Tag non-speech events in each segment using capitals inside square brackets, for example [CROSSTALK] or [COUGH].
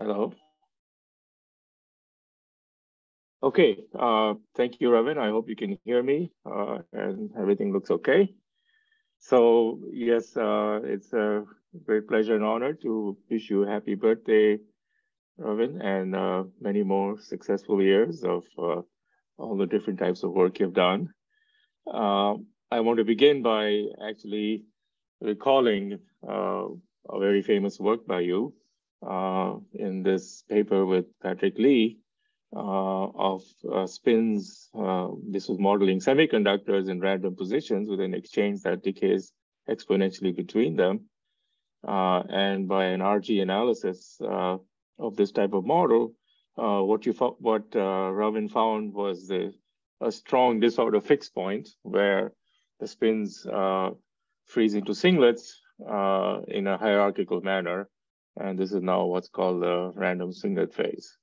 Hello. Okay, uh, thank you, Ravin. I hope you can hear me uh, and everything looks okay. So yes, uh, it's a great pleasure and honor to wish you happy birthday, Ravin, and uh, many more successful years of uh, all the different types of work you've done. Uh, I want to begin by actually recalling a very famous work by you uh, in this paper with Patrick Lee uh, of uh, spins. Uh, this was modeling semiconductors in random positions with an exchange that decays exponentially between them. Uh, and by an RG analysis uh, of this type of model, what you what Ravin found was the, a strong disorder fixed point where the spins freeze into singlets in a hierarchical manner and this is now what's called the random singlet phase.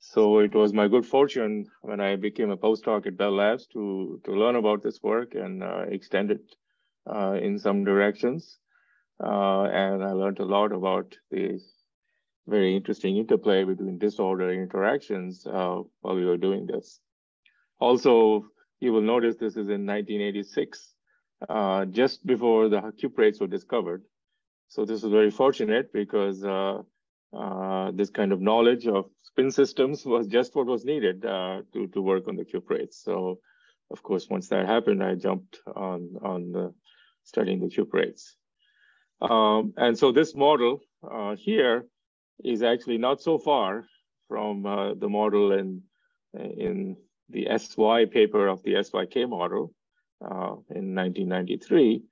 So it was my good fortune when I became a postdoc at Bell Labs to, to learn about this work and uh, extend it uh, in some directions. Uh, and I learned a lot about the very interesting interplay between disorder and interactions uh, while we were doing this. Also, you will notice this is in 1986, uh, just before the cuprates were discovered. So this is very fortunate because uh, uh, this kind of knowledge of spin systems was just what was needed uh, to, to work on the cuprates. So of course, once that happened, I jumped on, on the, studying the cuprates. Um, and so this model uh, here is actually not so far from uh, the model in, in the SY paper of the SYK model uh, in 1993.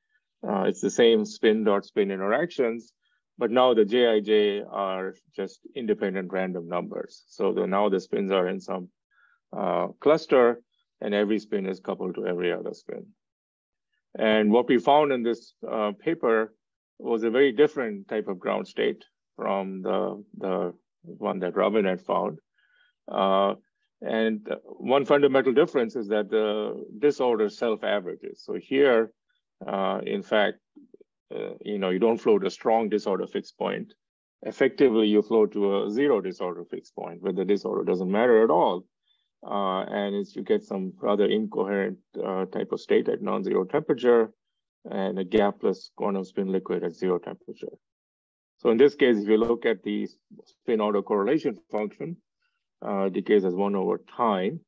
Uh, it's the same spin dot spin interactions, but now the Jij are just independent random numbers. So the, now the spins are in some uh, cluster and every spin is coupled to every other spin. And what we found in this uh, paper was a very different type of ground state from the, the one that Ravin had found. Uh, and one fundamental difference is that the disorder self-averages. So here, uh, in fact, uh, you know, you don't flow to a strong disorder fixed point. Effectively, you flow to a zero disorder fixed point where the disorder doesn't matter at all. Uh, and it's, you get some rather incoherent uh, type of state at non-zero temperature and a gapless quantum spin liquid at zero temperature. So in this case, if you look at the spin autocorrelation function, uh, decays as one over time.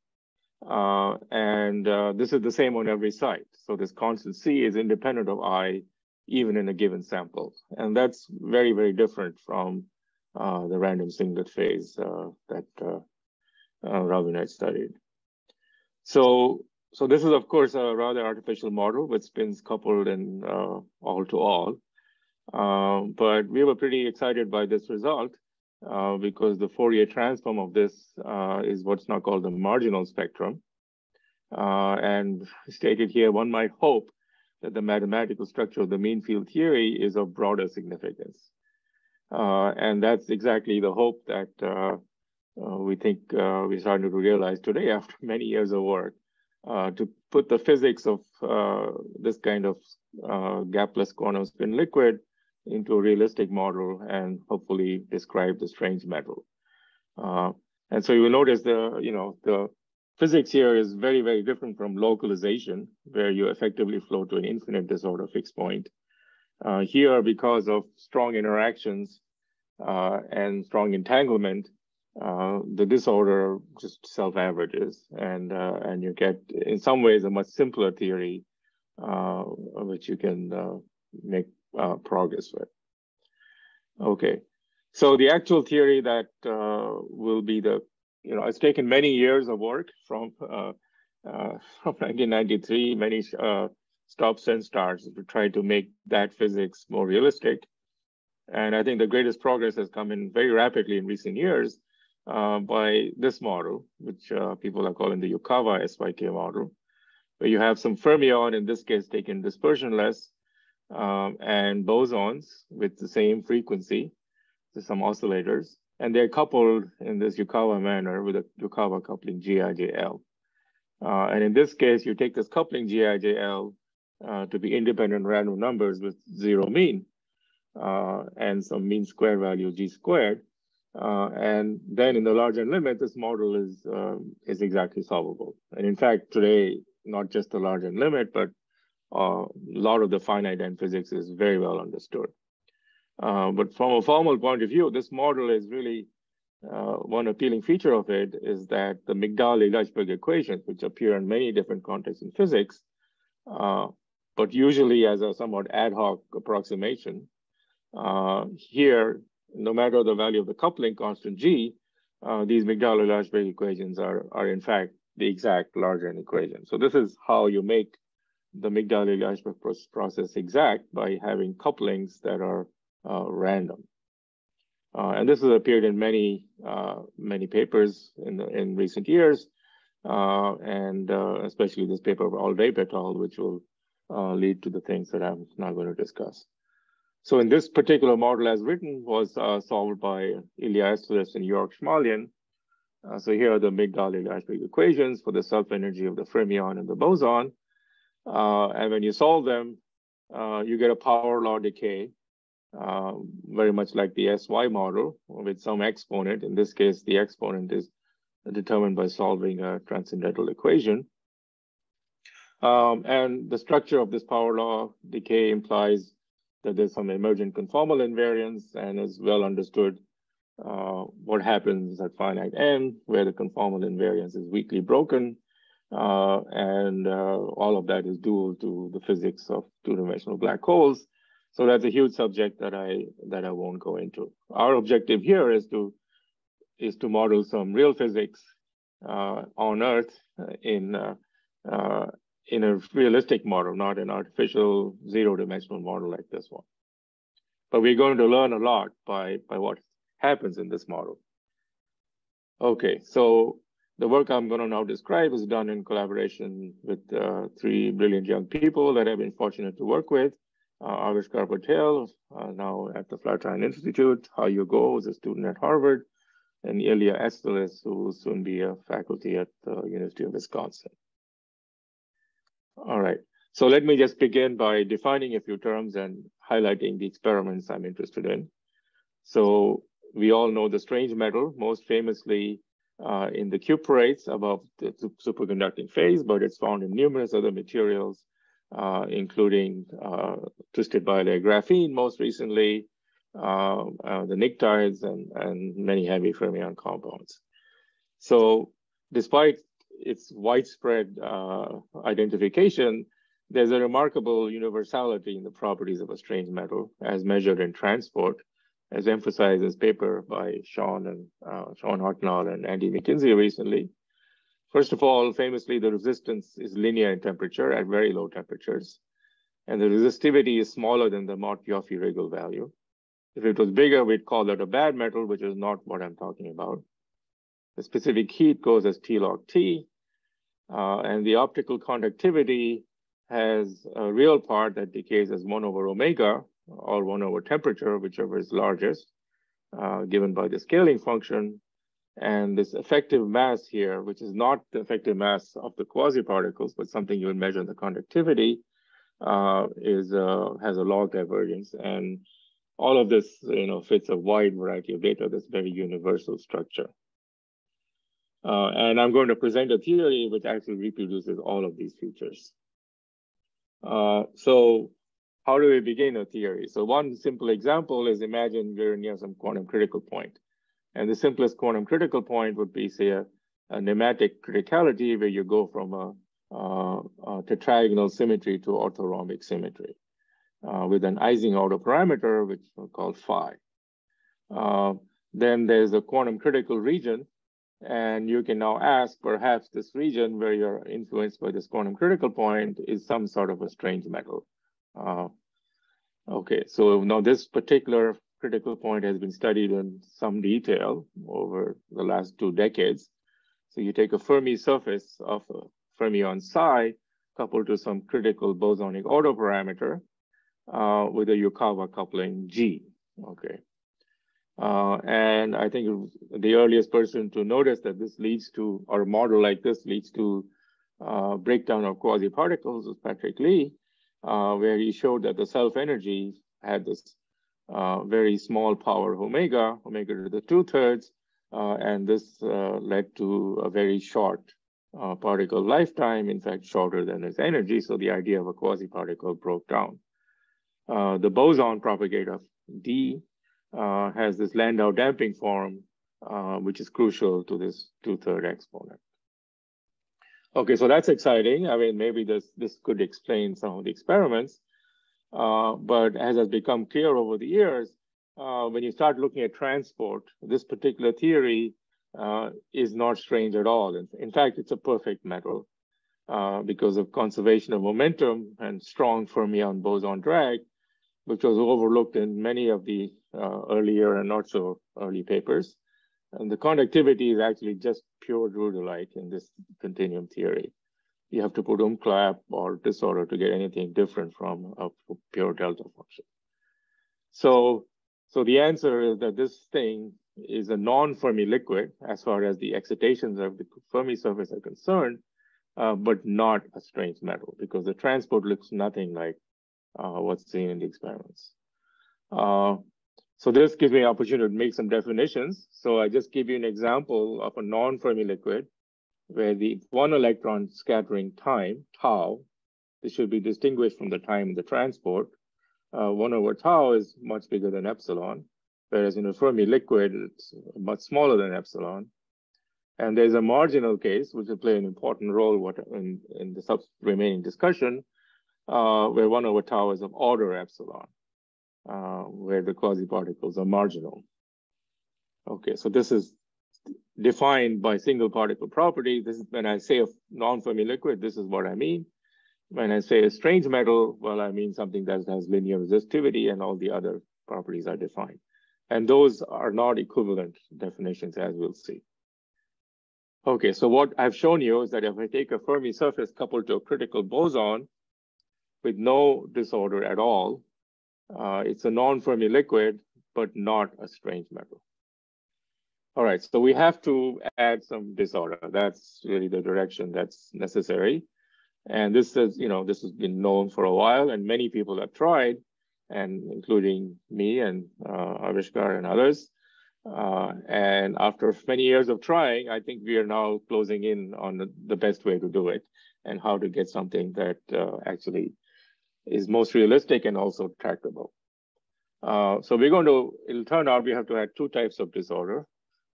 Uh, and uh, this is the same on every site. So this constant C is independent of I, even in a given sample. And that's very, very different from uh, the random singlet phase uh, that uh, uh, Ravin had studied. So, so this is, of course, a rather artificial model with spins coupled and all to all. Um, but we were pretty excited by this result uh, because the Fourier transform of this uh, is what's now called the marginal spectrum. Uh, and stated here, one might hope that the mathematical structure of the mean field theory is of broader significance. Uh, and that's exactly the hope that uh, we think we're starting to realize today [LAUGHS] after many years of work. to put the physics of this kind of gapless quantum spin liquid into a realistic model and hopefully describe the strange metal. Uh, and so you will notice the, you know, the physics here is very, very different from localization, where you effectively flow to an infinite disorder fixed point. Uh, here, because of strong interactions uh, and strong entanglement, uh, the disorder just self-averages, and uh, and you get, in some ways, a much simpler theory, uh, which you can uh, make uh, progress with. Okay, so the actual theory that uh, will be the, you know, it's taken many years of work from uh, uh [LAUGHS] from 1993, many uh, stops and starts to try to make that physics more realistic. And I think the greatest progress has come in very rapidly in recent years uh, by this model, which people are calling the Yukawa SYK model, where you have some fermion, in this case taken dispersionless, um, and bosons with the same frequency, to some oscillators, and they're coupled in this Yukawa manner with a Yukawa coupling GIJL. Uh, and in this case, you take this coupling GIJL uh, to be independent random numbers with zero mean uh, and some mean square value G squared. Uh, and then in the large n limit, this model is, uh, is exactly solvable. And in fact, today, not just the large n limit, but a lot of the finite n physics is very well understood. Uh, but from a formal point of view, this model is really uh, one appealing feature of it is that the Migdal-Eliashberg equations, which appear in many different contexts in physics, uh, but usually as a somewhat ad hoc approximation, uh, here, no matter the value of the coupling constant G, uh, these Migdal-Eliashberg equations are, are in fact the exact large n equation. So this is how you make the Migdal-Eliashberg process exact by having couplings that are uh, random. Uh, and this has appeared in many uh, many papers in the, in recent years, uh, and uh, especially this paper of Aldape et al., which will uh, lead to the things that I'm now going to discuss. So in this particular model as written was uh, solved by Ilya Esterlis and Georg Schmalian. so here are the Migdal-Eliashberg equations for the self-energy of the fermion and the boson. And when you solve them, you get a power law decay uh, very much like the SY model with some exponent. In this case, the exponent is determined by solving a transcendental equation. Um, and the structure of this power law decay implies that there's some emergent conformal invariance and is well understood uh, what happens at finite n, where the conformal invariance is weakly broken. Uh, and uh, all of that is due to the physics of two-dimensional black holes. So that's a huge subject that I that I won't go into. Our objective here is to is to model some real physics uh, on Earth in uh, uh, in a realistic model, not an artificial zero-dimensional model like this one. But we're going to learn a lot by by what happens in this model. Okay, so the work I'm going to now describe is done in collaboration with uh, three brilliant young people that I've been fortunate to work with. Uh, Avishkar Patel, uh, now at the Flatiron Institute, Haoyu Guo, who's a student at Harvard, and Ilya Esterlis, who will soon be a faculty at the University of Wisconsin. All right, so let me just begin by defining a few terms and highlighting the experiments I'm interested in. So we all know the strange metal, most famously uh, in the cuprates above the superconducting phase, but it's found in numerous other materials uh, including uh, twisted bilayer graphene most recently, uh, uh, the pnictides, and, and many heavy fermion compounds. So despite its widespread uh, identification, there's a remarkable universality in the properties of a strange metal as measured in transport, as emphasized this paper by Sean and uh, Sean Hartnoll and Andy Mackenzie recently. First of all, famously, the resistance is linear in temperature at very low temperatures. And the resistivity is smaller than the Mott-Ioffe-Regel value. If it was bigger, we'd call that a bad metal, which is not what I'm talking about. The specific heat goes as T log T, uh, and the optical conductivity has a real part that decays as 1 over omega, or 1 over temperature, whichever is largest, uh, given by the scaling function. And this effective mass here, which is not the effective mass of the quasi-particles, but something you would measure in the conductivity, uh, is uh, has a log divergence. And all of this, you know, fits a wide variety of data, this very universal structure. Uh, and I'm going to present a theory which actually reproduces all of these features. Uh, so how do we begin a theory? So one simple example is imagine we're near some quantum critical point. And the simplest quantum critical point would be, say, a, a nematic criticality where you go from a, uh, a tetrahedral symmetry to orthorhombic symmetry uh, with an Ising order parameter, which we call phi. Uh, then there's a quantum critical region, and you can now ask, perhaps this region where you're influenced by this quantum critical point is some sort of a strange metal. Uh, okay, so now this particular critical point has been studied in some detail over the last two decades. So you take a Fermi surface of a fermion psi coupled to some critical bosonic order parameter uh, with a Yukawa coupling G, okay. Uh, and I think the earliest person to notice that this leads to, or a model like this leads to uh, breakdown of quasi-particles was Patrick Lee, uh, where he showed that the self-energy had this uh, very small power omega, omega to the two thirds, uh, and this uh, led to a very short uh, particle lifetime, in fact, shorter than its energy. So the idea of a quasi-particle broke down. The boson propagator D has this Landau damping form, which is crucial to this two-third exponent. Okay, so that's exciting. I mean, maybe this, this could explain some of the experiments. Uh, but as has become clear over the years, uh, when you start looking at transport, this particular theory uh, is not strange at all. In, in, fact, it's a perfect metal uh, because of conservation of momentum and strong fermion boson drag, which was overlooked in many of the uh, earlier and not so early papers. And the conductivity is actually just pure Drude-like in this continuum theory you have to put umklapp or disorder to get anything different from a pure delta function. So, so the answer is that this thing is a non-Fermi liquid as far as the excitations of the Fermi surface are concerned, uh, but not a strange metal because the transport looks nothing like uh, what's seen in the experiments. Uh, so this gives me an opportunity to make some definitions. So I just give you an example of a non-Fermi liquid where the one electron scattering time, tau, this should be distinguished from the time in the transport. Uh, one over tau is much bigger than epsilon, whereas in a Fermi liquid, it's much smaller than epsilon. And there's a marginal case, which will play an important role in, in the remaining discussion, uh, where one over tau is of order epsilon, uh, where the quasi-particles are marginal. Okay, so this is defined by single particle property. This is when I say a non-Fermi liquid, this is what I mean. When I say a strange metal, well, I mean something that has linear resistivity and all the other properties are defined. And those are not equivalent definitions as we'll see. Okay, so what I've shown you is that if I take a Fermi surface coupled to a critical boson with no disorder at all, uh, it's a non-Fermi liquid, but not a strange metal. All right, so we have to add some disorder. That's really the direction that's necessary. And this is, you know, this has been known for a while and many people have tried, and including me and uh, Avishkar and others. Uh, and after many years of trying, I think we are now closing in on the, the best way to do it and how to get something that uh, actually is most realistic and also tractable. Uh, so we're going to, it'll turn out we have to add two types of disorder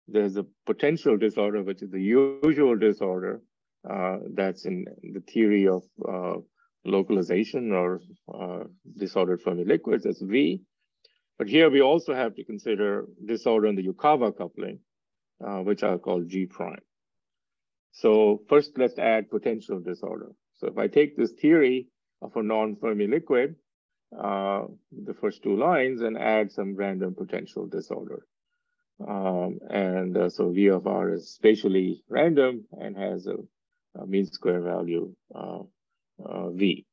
there's a potential disorder, which is the usual disorder uh, that's in the theory of uh, localization or uh, disordered Fermi liquids, that's V. But here we also have to consider disorder in the Yukawa coupling, uh, which I'll call G prime. So first, let's add potential disorder. So if I take this theory of a non-Fermi liquid, uh, the first two lines, and add some random potential disorder. Um, and uh, so V of R is spatially random and has a, a mean square value uh, uh, V.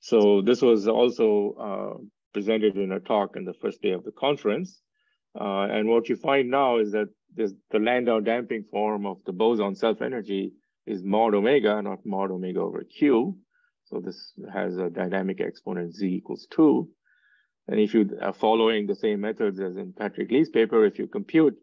So this was also uh, presented in a talk in the first day of the conference. Uh, and what you find now is that this, the Landau damping form of the boson self-energy is mod omega, not mod omega over Q. So this has a dynamic exponent Z equals two. And if you are following the same methods as in Patrick Lee's paper, if you compute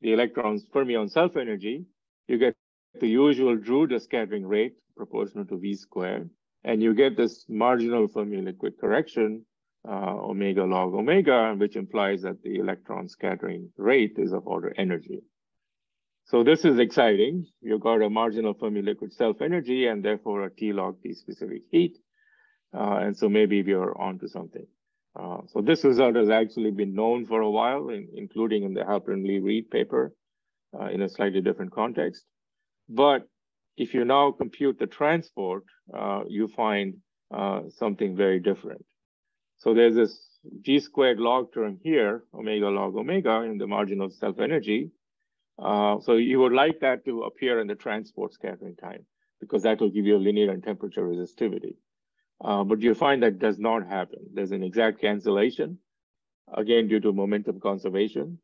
the electron's fermion self-energy, you get the usual Drude scattering rate proportional to V squared. And you get this marginal Fermi liquid correction, uh, omega log omega, which implies that the electron scattering rate is of order energy. So this is exciting. You've got a marginal Fermi liquid self-energy and therefore a T log T specific heat. Uh, and so maybe we are onto something. Uh, so this result has actually been known for a while, in, including in the Halperin Lee Read paper uh, in a slightly different context. But if you now compute the transport, uh, you find uh, something very different. So there's this g squared log term here, omega log omega in the marginal self-energy. Uh, so you would like that to appear in the transport scattering time because that will give you a linear and temperature resistivity. Uh, but you find that does not happen. There's an exact cancellation, again, due to momentum conservation.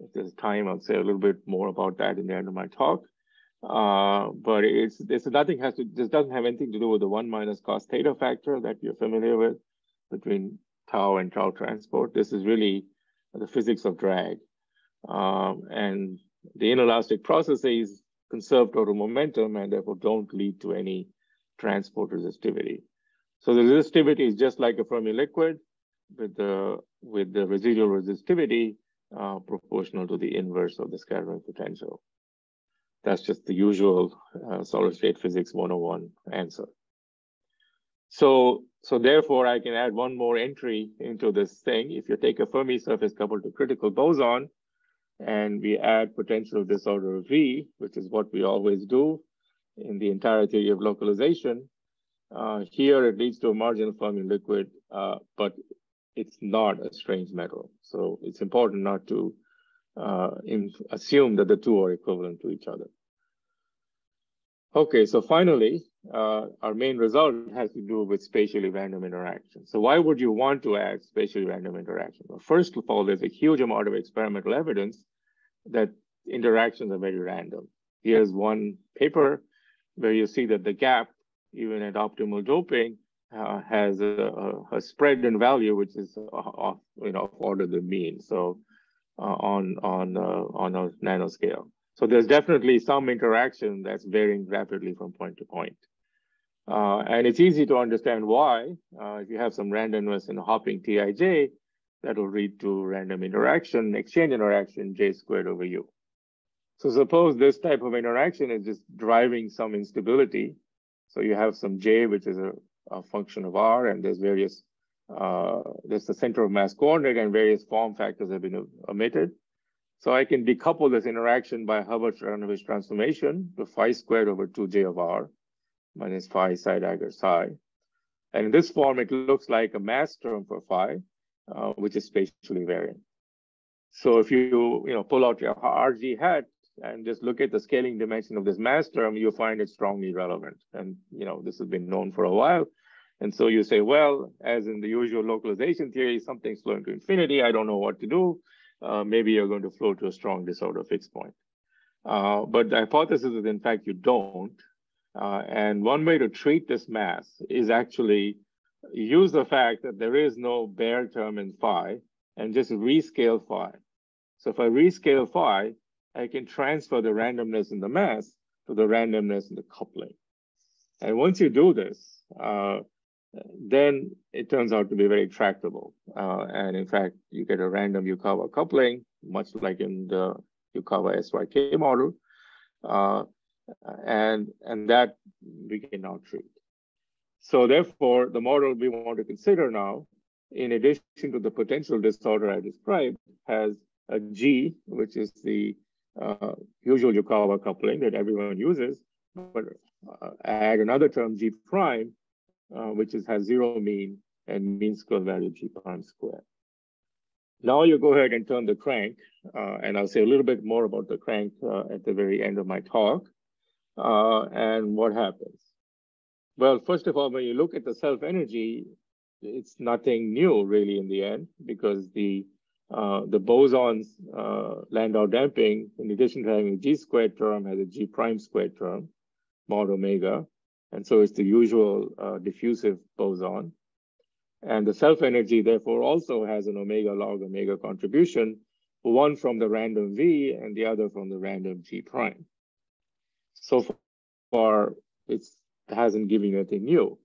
If there's time, I'll say a little bit more about that in the end of my talk. Uh, but it's this nothing has to this doesn't have anything to do with the one minus cos theta factor that you're familiar with between tau and tau transport. This is really the physics of drag. Um, and the inelastic processes conserve total momentum and therefore don't lead to any transport resistivity. So the resistivity is just like a Fermi liquid with the, with the residual resistivity uh, proportional to the inverse of the scattering potential. That's just the usual uh, solid state physics 101 answer. So, so therefore I can add one more entry into this thing. If you take a Fermi surface coupled to critical boson and we add potential disorder V, which is what we always do in the entire theory of localization, uh, here it leads to a marginal Fermi liquid, uh, but it's not a strange metal. So it's important not to uh, assume that the two are equivalent to each other. Okay, so finally, uh, our main result has to do with spatially random interactions. So why would you want to add spatially random interactions? Well, first of all, there's a huge amount of experimental evidence that interactions are very random. Here's one paper where you see that the gap, even at optimal doping, uh, has a, a, spread in value which is off, you know, order the mean. So uh, on on uh, on a nanoscale. So there's definitely some interaction that's varying rapidly from point to point. Uh, and it's easy to understand why. Uh, if you have some randomness in hopping Tij, that will lead to random interaction, exchange interaction, J squared over U. So suppose this type of interaction is just driving some instability. So you have some J, which is a, a function of R, and there's various, uh, there's the center of mass coordinate and various form factors have been omitted. So I can decouple this interaction by Hubbard-Stratonovich transformation to phi squared over 2j of r minus phi psi dagger psi. And in this form, it looks like a mass term for phi, uh, which is spatially variant. So if you, you know, pull out your RG hat and just look at the scaling dimension of this mass term, you find it strongly relevant. And, you know, this has been known for a while. And so you say, well, as in the usual localization theory, something's flowing to infinity. I don't know what to do uh, maybe you're going to flow to a strong disorder fixed point. Uh, but the hypothesis is, in fact, you don't. Uh, and one way to treat this mass is actually use the fact that there is no bare term in phi and just rescale phi. So if I rescale phi, I can transfer the randomness in the mass to the randomness in the coupling. And once you do this, uh, then it turns out to be very tractable. Uh, and in fact, you get a random Yukawa coupling, much like in the Yukawa SYK model. Uh, and, and that we can now treat. So therefore, the model we want to consider now, in addition to the potential disorder I described, has a G, which is the uh, usual Yukawa coupling that everyone uses, but uh, add another term G prime, uh, which is has zero mean and mean square value g prime square. Now you go ahead and turn the crank, uh, and I'll say a little bit more about the crank uh, at the very end of my talk. Uh, and what happens? Well, first of all, when you look at the self energy, it's nothing new really in the end because the uh, the bosons uh, Landau damping, in addition to having a g squared term, has a g prime squared term, mod omega. And so it's the usual uh, diffusive boson. And the self energy, therefore, also has an omega log omega contribution, one from the random V and the other from the random G prime. So far, it hasn't given anything new.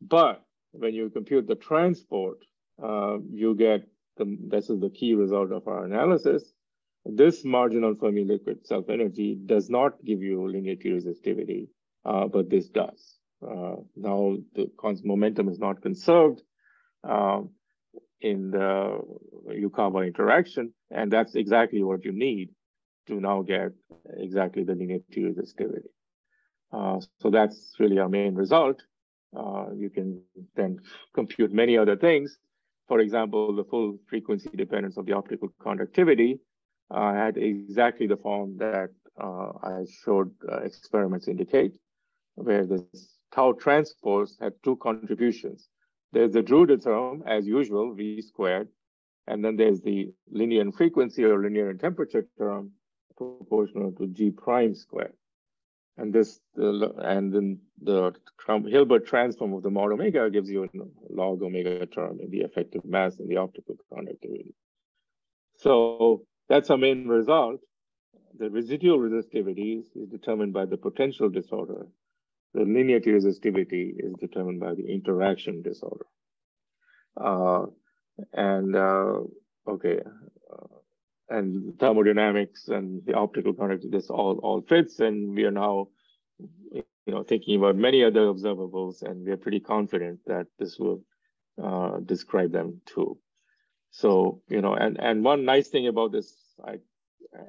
But when you compute the transport, uh, you get, the, this is the key result of our analysis. This marginal Fermi liquid self energy does not give you linear T resistivity but this does. Uh, now the momentum is not conserved um, in the Yukawa interaction, and that's exactly what you need to now get exactly the linear T resistivity. Uh, so that's really our main result. Uh, you can then compute many other things. For example, the full frequency dependence of the optical conductivity uh, had exactly the form that uh, I showed uh, experiments indicate where the tau transport had two contributions. There's the Drude term, as usual, v squared, and then there's the linear in frequency or linear in temperature term proportional to g prime squared. And this, and then the Hilbert transform of the mod omega gives you a log omega term in the effective mass and the optical conductivity. So that's our main result. The residual resistivity is determined by the potential disorder. The linear resistivity is determined by the interaction disorder. Uh, and uh, okay, uh, and thermodynamics and the optical conductivity, this all all fits, and we are now, you know, thinking about many other observables, and we are pretty confident that this will uh, describe them too. So you know, and and one nice thing about this I,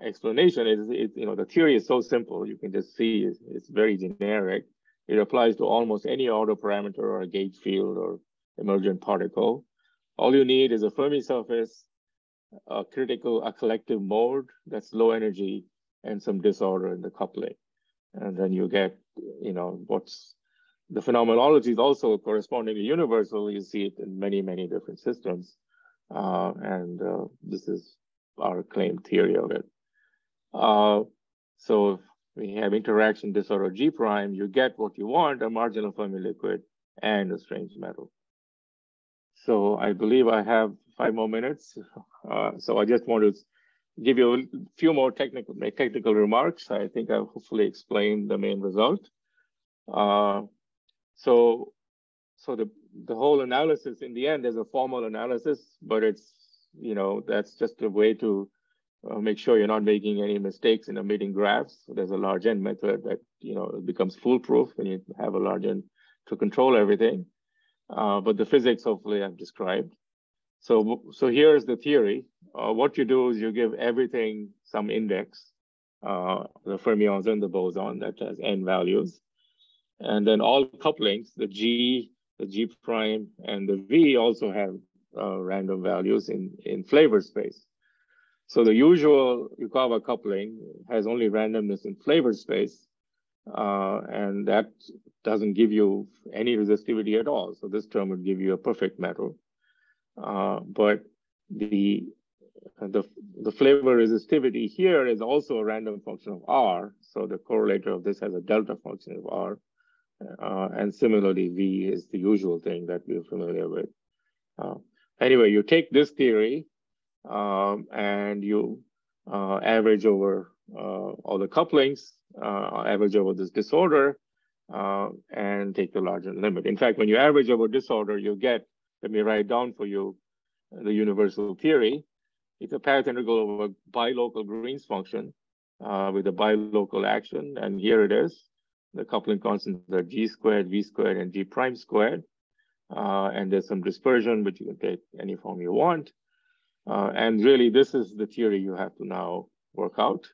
explanation is, it, you know, the theory is so simple. You can just see it's, it's very generic. It applies to almost any order parameter or a gauge field or emergent particle. All you need is a Fermi surface, a critical, a collective mode that's low energy, and some disorder in the coupling. And then you get, you know, what's the phenomenology is also correspondingly universal. You see it in many, many different systems. Uh, and uh, this is our claim theory of it. Uh, so we have interaction disorder G prime, you get what you want, a marginal Fermi liquid and a strange metal. So I believe I have five more minutes. Uh, so I just want to give you a few more technical technical remarks. I think I've hopefully explained the main result. Uh, so, so the the whole analysis in the end is a formal analysis, but it's you know that's just a way to uh, make sure you're not making any mistakes in omitting graphs. So there's a large n method that you know becomes foolproof when you have a large n to control everything. Uh, but the physics, hopefully, I've described. So, so here's the theory. Uh, what you do is you give everything some index, uh, the fermions and the boson that has n values. And then all couplings, the G, the G prime, and the V also have uh, random values in, in flavor space. So the usual Yukawa coupling has only randomness in flavor space, uh, and that doesn't give you any resistivity at all. So this term would give you a perfect metal. Uh, but the, the, the flavor resistivity here is also a random function of R. So the correlator of this has a delta function of R. Uh, and similarly, V is the usual thing that we're familiar with. Uh, anyway, you take this theory um, and you uh, average over uh, all the couplings, uh, average over this disorder, uh, and take the larger limit. In fact, when you average over disorder, you get, let me write down for you the universal theory. It's a path integral over bilocal Green's function uh, with a bilocal action. And here it is. The coupling constants are g squared, v squared, and g prime squared. Uh, and there's some dispersion, but you can take any form you want. Uh, and really, this is the theory you have to now work out.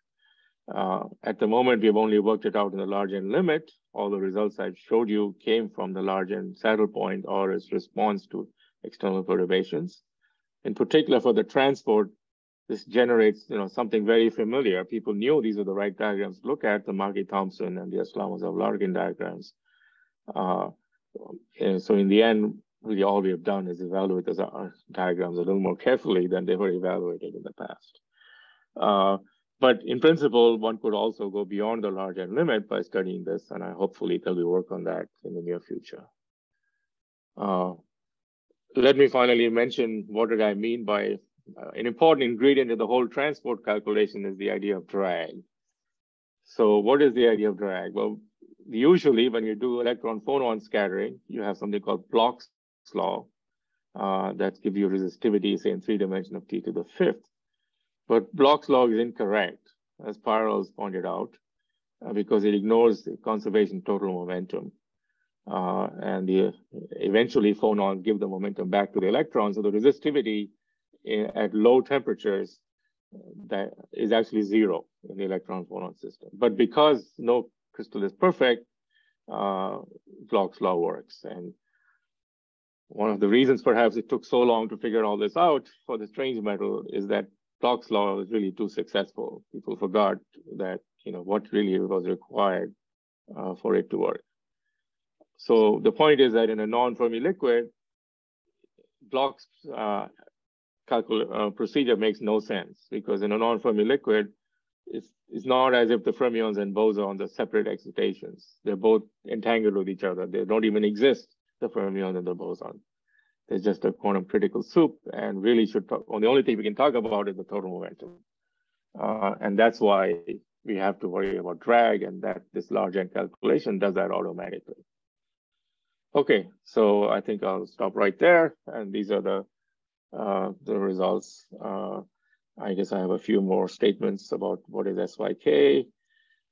Uh, at the moment, we've only worked it out in the large n limit. All the results I showed you came from the large n saddle point or its response to external perturbations. In particular, for the transport, this generates you know, something very familiar. People knew these were the right diagrams look at, the Maki-Thompson and the Aslamazov-Larkin diagrams. Uh, so in the end, really all we have done is evaluate those diagrams a little more carefully than they were evaluated in the past. Uh, but in principle, one could also go beyond the large n limit by studying this, and I hopefully there'll be work on that in the near future. Uh, let me finally mention what did I mean by uh, an important ingredient in the whole transport calculation is the idea of drag. So what is the idea of drag? Well, usually when you do electron phonon scattering, you have something called Bloch's law uh, that gives you resistivity, say in three dimension of t to the fifth. But Bloch's law is incorrect, as Peierls pointed out, uh, because it ignores the conservation total momentum. Uh, and the, eventually phonons give the momentum back to the electrons. So the resistivity in, at low temperatures that is actually zero in the electron phonon system. But because no crystal is perfect, uh, Bloch's law works. And one of the reasons perhaps it took so long to figure all this out for the strange metal is that Bloch's law was really too successful. People forgot that, you know, what really was required uh, for it to work. So the point is that in a non-Fermi liquid, Bloch's uh, uh, procedure makes no sense because in a non-Fermi liquid, it's, it's not as if the fermions and bosons are separate excitations. They're both entangled with each other. They don't even exist, the fermion and the boson. There's just a quantum critical soup and really should talk, well, the only thing we can talk about is the total momentum. Uh, and that's why we have to worry about drag and that this large N calculation does that automatically. Okay, so I think I'll stop right there. And these are the, uh, the results. Uh, I guess I have a few more statements about what is SYK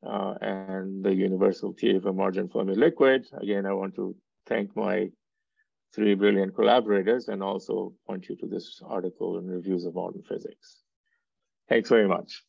uh, and the universal TFM margin Fermi liquid. Again, I want to thank my three brilliant collaborators and also point you to this article in Reviews of Modern Physics. Thanks very much.